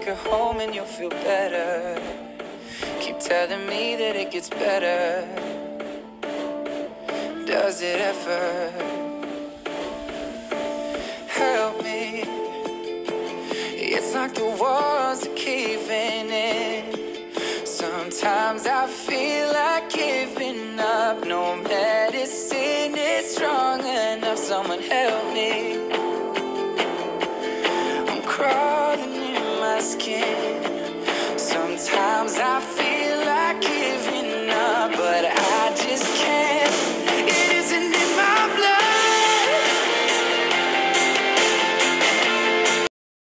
take her home and you'll feel better. Keep telling me that it gets better. Does it ever? Help me. It's like the walls are caving in. Sometimes I feel like giving up. No medicine is strong enough. Someone help me. I'm crawling skin.